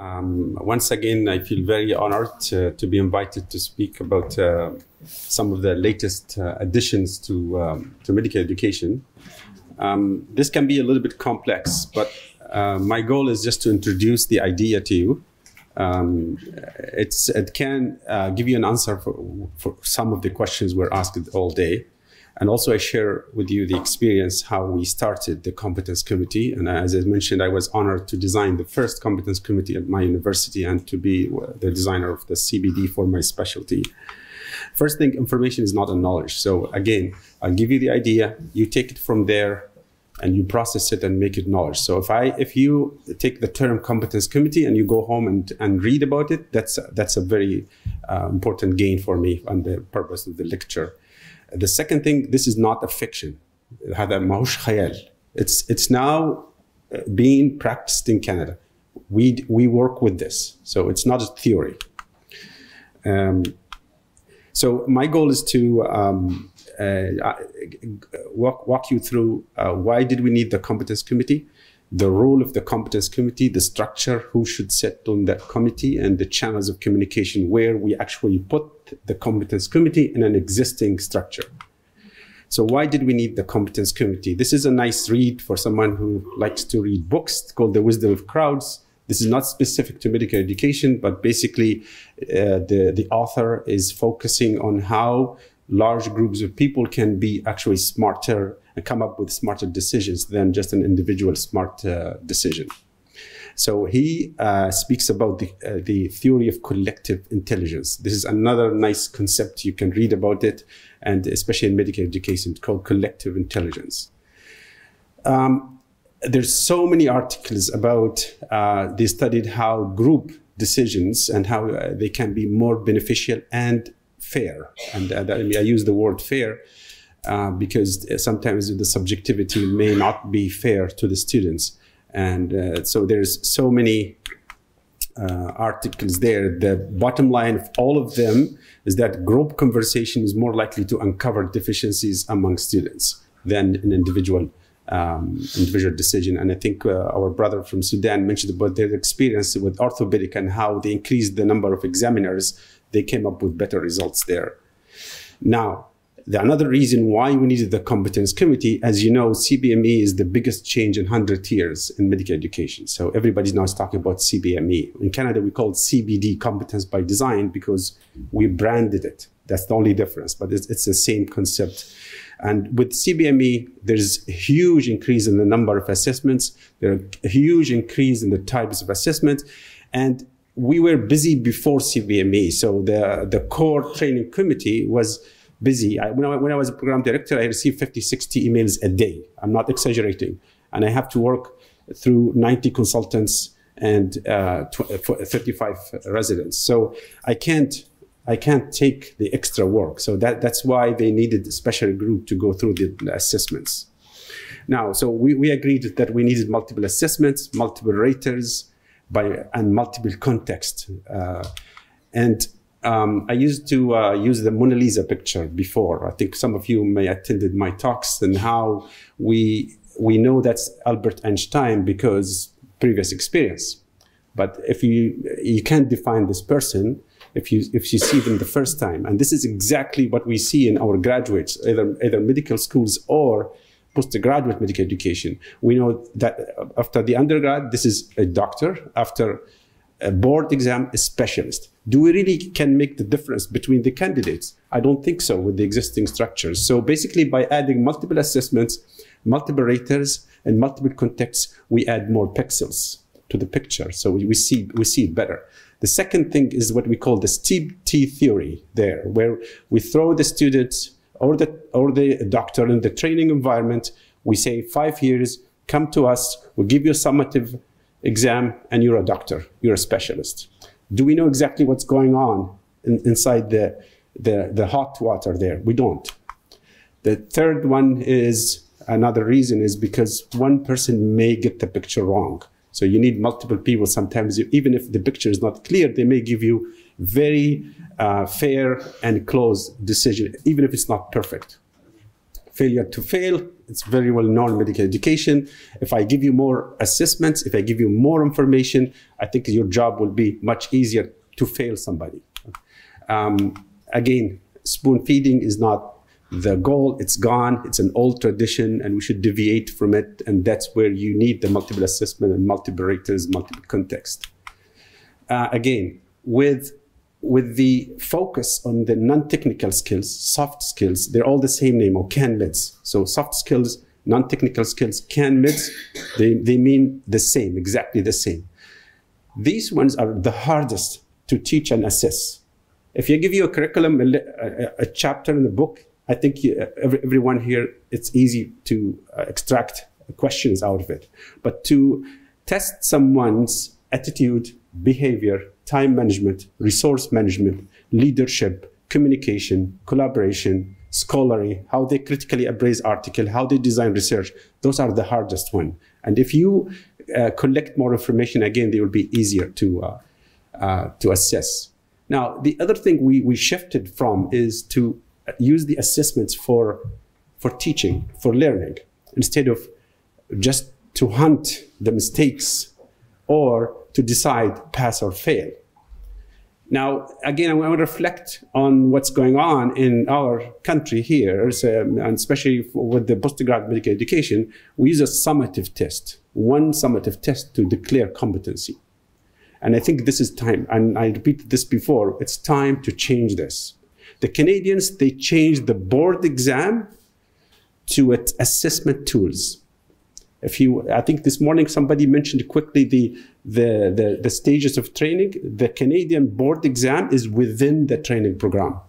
Um, once again, I feel very honored to, to be invited to speak about uh, some of the latest uh, additions to, um, to medical education. Um, this can be a little bit complex, but uh, my goal is just to introduce the idea to you. Um, it can uh, give you an answer for, for some of the questions we're asked all day. And also I share with you the experience how we started the competence committee. And as I mentioned, I was honored to design the first competence committee at my university and to be the designer of the CBD for my specialty. First thing, information is not a knowledge. So again, I'll give you the idea, you take it from there and you process it and make it knowledge. So if I, if you take the term competence committee and you go home and, and read about it, that's, that's a very uh, important gain for me on the purpose of the lecture. The second thing, this is not a fiction. It's, it's now uh, being practiced in Canada. We, we work with this, so it's not a theory. Um, so my goal is to um, uh, walk, walk you through uh, why did we need the competence committee, the role of the competence committee, the structure, who should sit on that committee, and the channels of communication where we actually put the competence committee in an existing structure. So why did we need the competence committee? This is a nice read for someone who likes to read books called The Wisdom of Crowds. This is not specific to medical education, but basically uh, the, the author is focusing on how large groups of people can be actually smarter and come up with smarter decisions than just an individual smart uh, decision. So he uh, speaks about the, uh, the theory of collective intelligence. This is another nice concept. You can read about it, and especially in medical education, it's called collective intelligence. Um, there's so many articles about, uh, they studied how group decisions and how uh, they can be more beneficial and fair. And uh, I use the word fair uh, because sometimes the subjectivity may not be fair to the students. And uh, so there's so many uh, articles there. The bottom line of all of them is that group conversation is more likely to uncover deficiencies among students than an individual um, individual decision. And I think uh, our brother from Sudan mentioned about their experience with orthopedic and how they increased the number of examiners. They came up with better results there. Now, the, another reason why we needed the competence committee, as you know, CBME is the biggest change in 100 years in medical education. So everybody now talking about CBME. In Canada, we call it CBD, competence by design, because we branded it. That's the only difference, but it's, it's the same concept. And with CBME, there's a huge increase in the number of assessments. There's a huge increase in the types of assessments. And we were busy before CBME. So the, the core training committee was busy. I, when, I, when I was a program director, I received 50, 60 emails a day. I'm not exaggerating. And I have to work through 90 consultants and uh, 35 residents. So I can't, I can't take the extra work. So that, that's why they needed a special group to go through the assessments. Now, so we, we agreed that we needed multiple assessments, multiple raters, by, and multiple context. Uh, and um, I used to uh, use the Mona Lisa picture before. I think some of you may attended my talks and how we we know that's Albert Einstein because previous experience. But if you you can't define this person if you if you see them the first time, and this is exactly what we see in our graduates, either either medical schools or postgraduate medical education. We know that uh, after the undergrad, this is a doctor. After a board exam, a specialist. Do we really can make the difference between the candidates? I don't think so with the existing structures. So basically by adding multiple assessments, multiple raters, and multiple contexts, we add more pixels to the picture. So we, we see, we see it better. The second thing is what we call the steep tea theory there, where we throw the students or the, or the doctor in the training environment. We say five years, come to us, we'll give you a summative exam and you're a doctor, you're a specialist. Do we know exactly what's going on in, inside the, the, the hot water there? We don't. The third one is another reason is because one person may get the picture wrong. So you need multiple people. Sometimes, even if the picture is not clear, they may give you very uh, fair and close decision, even if it's not perfect. failure to fail. It's very well known in medical education. If I give you more assessments, if I give you more information, I think your job will be much easier to fail somebody. Um, again, spoon feeding is not the goal. It's gone. It's an old tradition, and we should deviate from it. And that's where you need the multiple assessment and multiple raters, multiple context. Uh, again, with with the focus on the non-technical skills, soft skills, they're all the same name or CanMEDS. So soft skills, non-technical skills, CanMEDS, they, they mean the same, exactly the same. These ones are the hardest to teach and assess. If you give you a curriculum, a, a, chapter in the book, I think you, every, everyone here, it's easy to uh, extract questions out of it. But to test someone's attitude, behavior, time management, resource management, leadership, communication, collaboration, scholarly, how they critically appraise article, how they design research, those are the hardest one. And if you uh, collect more information, again, they will be easier to, uh, uh, to assess. Now, the other thing we, we shifted from is to use the assessments for, for teaching, for learning, instead of just to hunt the mistakes or to decide pass or fail. Now, again, I want to reflect on what's going on in our country here, so, and especially with the postgraduate medical education. We use a summative test, one summative test to declare competency. And I think this is time, and I repeated this before, it's time to change this. The Canadians, they changed the board exam to its assessment tools. If you, I think this morning somebody mentioned quickly the, the, the, the stages of training. The Canadian board exam is within the training program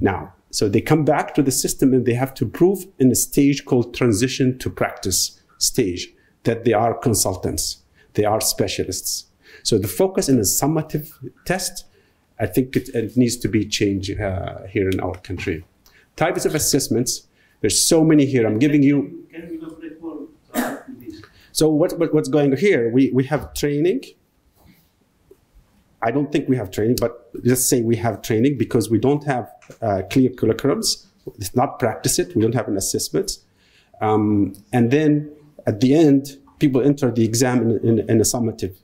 now. So they come back to the system and they have to prove in a stage called transition to practice stage that they are consultants, they are specialists. So the focus in a summative test, I think it, it needs to be changed uh, here in our country. Types of assessments, there's so many here. I'm giving you so what, what, what's going here? We, we have training. I don't think we have training, but let's say we have training because we don't have uh, clear curriculums. It's not practice it. We don't have an assessment. Um, and then at the end, people enter the exam in, in, in a summative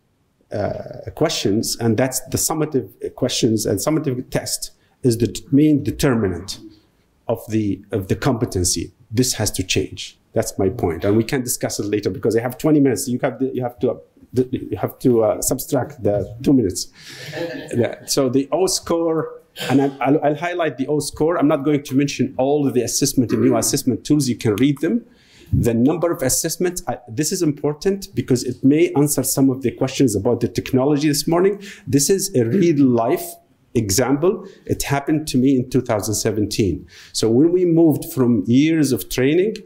uh, questions, and that's the summative questions and summative test is the main determinant of the of the competency. This has to change. That's my point, and we can discuss it later because I have 20 minutes. You have you have to you have to uh, subtract the two minutes. yeah. So the O score, and I'll, I'll, highlight the O score. I'm not going to mention all the assessment and new assessment tools. You can read them. The number of assessments, I, this is important because it may answer some of the questions about the technology this morning. This is a real life example. It happened to me in 2017. So when we moved from years of training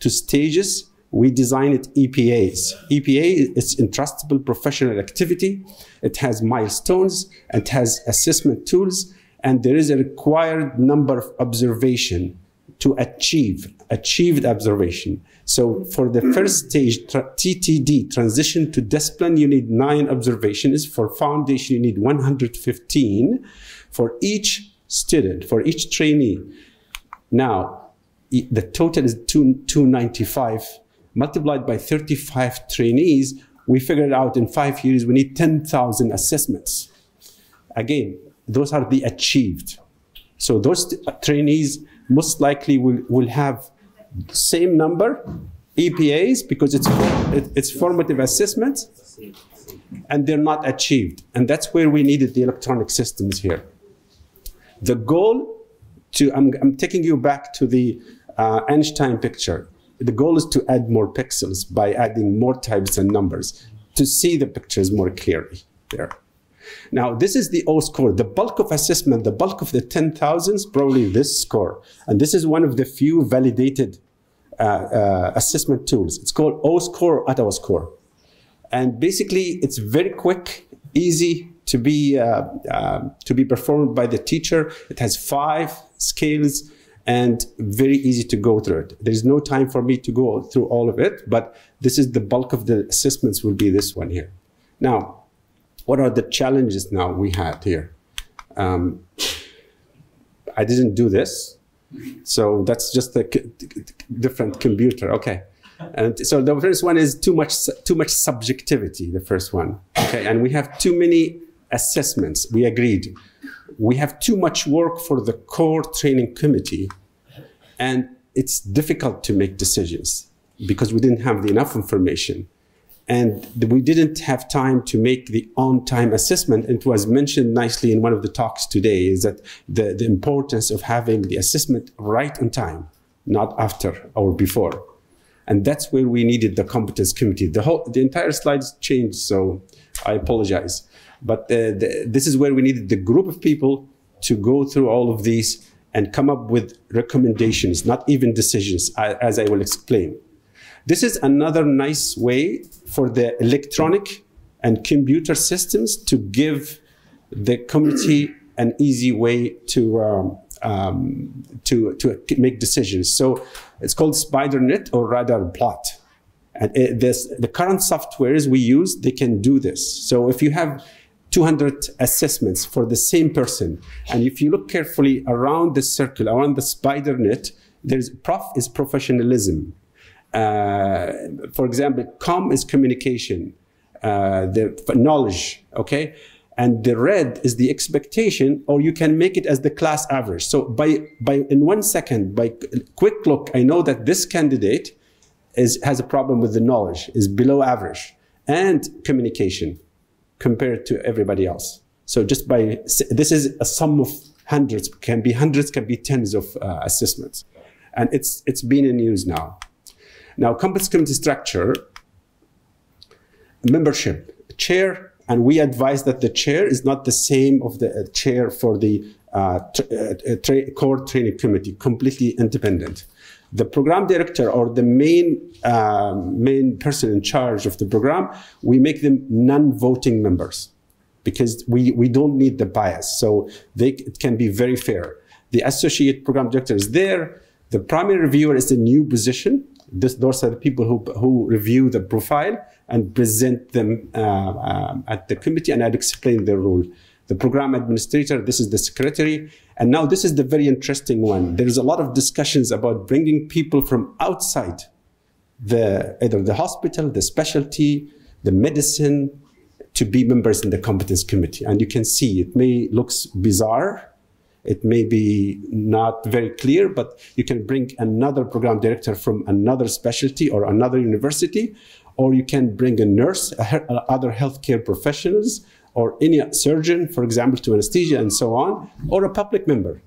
to stages, we design it EPAs. EPA is entrustable professional activity. It has milestones, it has assessment tools, and there is a required number of observation to achieve, achieved observation. So for the first stage, TTD, transition to discipline, you need nine observations. For foundation, you need 115 for each student, for each trainee. Now, the total is 295 multiplied by 35 trainees. We figured out in five years we need 10,000 assessments. Again those are the achieved. So those uh, trainees most likely will, will have same number EPAs because it's it's formative assessments and they're not achieved. And that's where we needed the electronic systems here. The goal to I'm, I'm taking you back to the uh, Einstein picture. The goal is to add more pixels by adding more types and numbers to see the pictures more clearly there. Now, this is the O score. The bulk of assessment, the bulk of the 10,000s, probably this score. And this is one of the few validated uh, uh, assessment tools. It's called O score or Ottawa score. And basically, it's very quick, easy to be, uh, uh to be performed by the teacher. It has five scales and very easy to go through it. There is no time for me to go through all of it, but this is the bulk of the assessments will be this one here. Now, what are the challenges now we had here? Um, I didn't do this, So that's just a different computer. Okay. And so the first one is too much too much subjectivity. The first one, okay, and we have too many assessments. We agreed. We have too much work for the core training committee, and it's difficult to make decisions because we didn't have the enough information, and we didn't have time to make the on-time assessment. And it was mentioned nicely in one of the talks today is that the, the importance of having the assessment right on time, not after or before. And that's where we needed the competence committee. The whole, the entire slides changed, so I apologize. But uh, the, this is where we needed the group of people to go through all of these and come up with recommendations, not even decisions, as I will explain. This is another nice way for the electronic and computer systems to give the committee an easy way to um, um, to to make decisions. So it's called SpiderNet or Radar Plot. And it, this, the current softwares we use, they can do this. So if you have 200 assessments for the same person, and if you look carefully around the circle, around the spider net, there's prof is professionalism. Uh, for example, com is communication, uh, the knowledge, okay? And the red is the expectation, or you can make it as the class average. So by, by in one second, by quick look, I know that this candidate is, has a problem with the knowledge, is below average, and communication compared to everybody else. So just by, this is a sum of hundreds, can be hundreds, can be tens of uh, assessments. And it's, it's been in use now. Now, competence committee structure, membership, chair, and we advise that the chair is not the same of the uh, chair for the uh, uh, tra core training committee, completely independent. The program director or the main uh, main person in charge of the program, we make them non-voting members because we, we don't need the bias. So they, it can be very fair. The associate program director is there. The primary reviewer is a new position. This, those are the people who, who review the profile and present them uh, um, at the committee, and I'd explain their role. The program administrator, this is the secretary, and now this is the very interesting one. There's a lot of discussions about bringing people from outside the either the hospital, the specialty, the medicine, to be members in the competence committee. And you can see it may looks bizarre, it may be not very clear, but you can bring another program director from another specialty or another university or you can bring a nurse, other healthcare professionals, or any surgeon, for example, to anesthesia and so on, or a public member.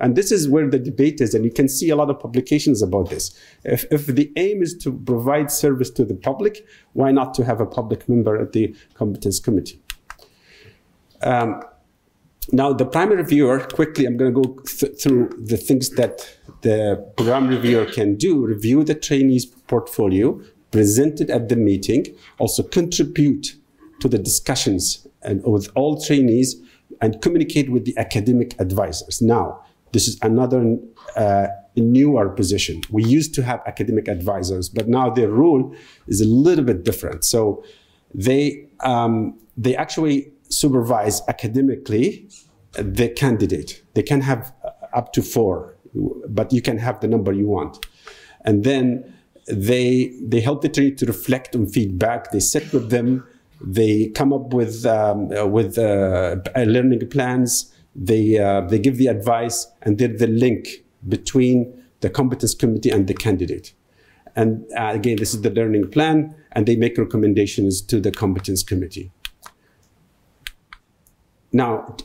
And this is where the debate is, and you can see a lot of publications about this. If, if the aim is to provide service to the public, why not to have a public member at the competence committee? Um, now, the primary reviewer, quickly, I'm going to go th through the things that the program reviewer can do, review the trainee's portfolio, presented at the meeting, also contribute to the discussions and with all trainees and communicate with the academic advisors. Now, this is another uh, newer position. We used to have academic advisors, but now their role is a little bit different. So they, um, they actually supervise academically the candidate. They can have up to four, but you can have the number you want. And then they they help the trainee to reflect on feedback. They sit with them. They come up with um, uh, with uh, learning plans. They uh, they give the advice, and they're the link between the competence committee and the candidate. And uh, again, this is the learning plan, and they make recommendations to the competence committee. Now,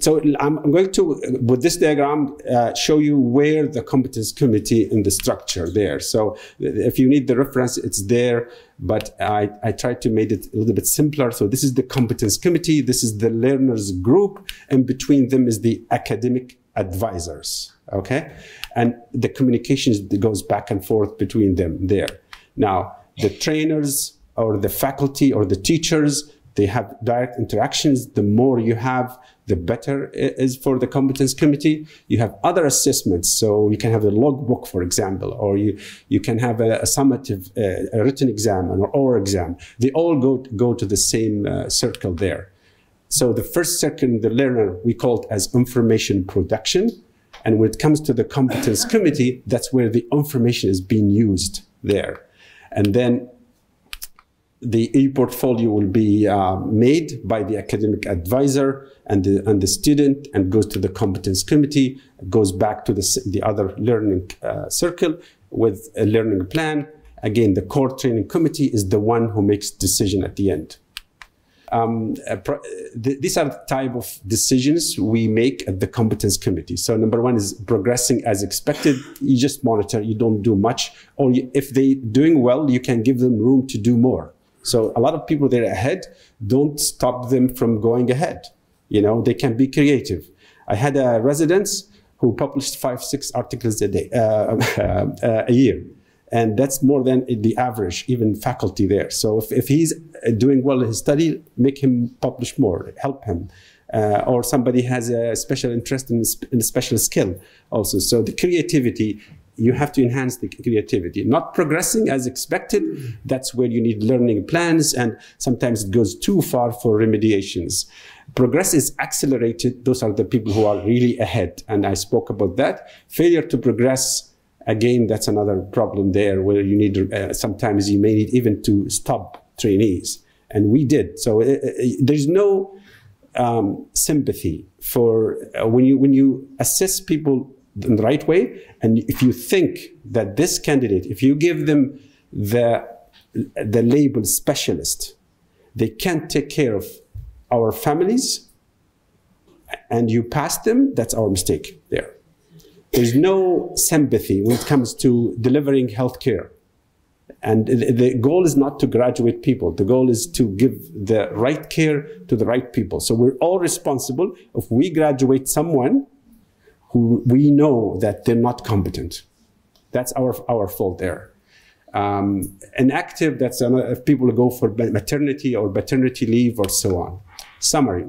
so I'm going to, with this diagram, uh, show you where the competence committee in the structure there. So if you need the reference, it's there, but I, I tried to make it a little bit simpler. So this is the competence committee, this is the learners group, and between them is the academic advisors, okay? And the communications goes back and forth between them there. Now, the trainers or the faculty or the teachers, they have direct interactions. The more you have, the better it is for the competence committee. You have other assessments. So you can have a logbook, for example, or you, you can have a, a summative, uh, a written exam, or oral exam. They all go, go to the same uh, circle there. So the first circle, the learner, we call it as information production. And when it comes to the competence committee, that's where the information is being used there. And then the e-portfolio will be uh, made by the academic advisor and the, and the student and goes to the competence committee, goes back to the, the other learning uh, circle with a learning plan. Again, the core training committee is the one who makes decision at the end. Um, th these are the type of decisions we make at the competence committee. So number one is progressing as expected. You just monitor, you don't do much. Or if they doing well, you can give them room to do more. So a lot of people that are ahead don't stop them from going ahead. You know, they can be creative. I had a resident who published five, six articles a day, uh, uh, a year. And that's more than the average, even faculty there. So if, if he's doing well in his study, make him publish more, help him. Uh, or somebody has a special interest in, in a special skill also. So the creativity you have to enhance the creativity. Not progressing as expected, that's where you need learning plans, and sometimes it goes too far for remediations. Progress is accelerated, those are the people who are really ahead, and I spoke about that. Failure to progress, again, that's another problem there where you need, uh, sometimes you may need even to stop trainees, and we did. So uh, uh there's no um, sympathy for uh, when you when you assess people in the right way. And if you think that this candidate, if you give them the, the label specialist, they can't take care of our families and you pass them, that's our mistake there. There's no sympathy when it comes to delivering healthcare. And the goal is not to graduate people. The goal is to give the right care to the right people. So we're all responsible. If we graduate someone, who we know that they're not competent. That's our, our fault there. Um, inactive, that's another, people go for maternity or paternity leave or so on. Summary.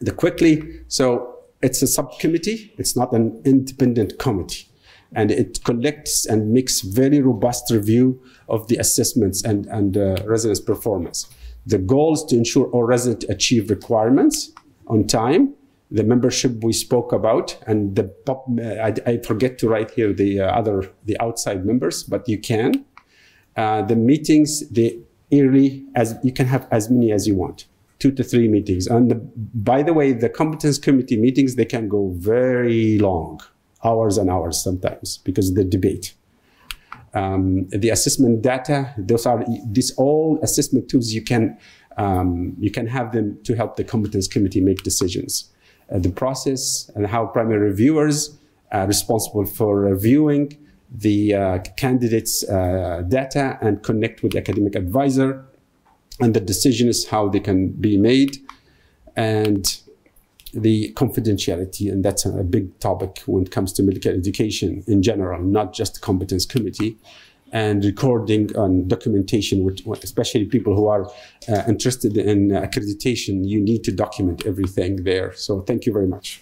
The quickly, so it's a subcommittee, it's not an independent committee. And it collects and makes very robust review of the assessments and, and uh, residence performance. The goal is to ensure all residents achieve requirements on time the membership we spoke about, and the I, I forget to write here the uh, other the outside members, but you can. Uh, the meetings, the yearly, as you can have as many as you want, two to three meetings. And the, by the way, the competence committee meetings they can go very long, hours and hours sometimes because of the debate. Um, the assessment data, those are these all assessment tools you can um, you can have them to help the competence committee make decisions. Uh, the process and how primary reviewers are responsible for reviewing the uh, candidates' uh, data and connect with the academic advisor. And the decision is how they can be made. And the confidentiality, and that's a big topic when it comes to medical education in general, not just the competence committee and recording and documentation, which, especially people who are uh, interested in accreditation, you need to document everything there. So thank you very much.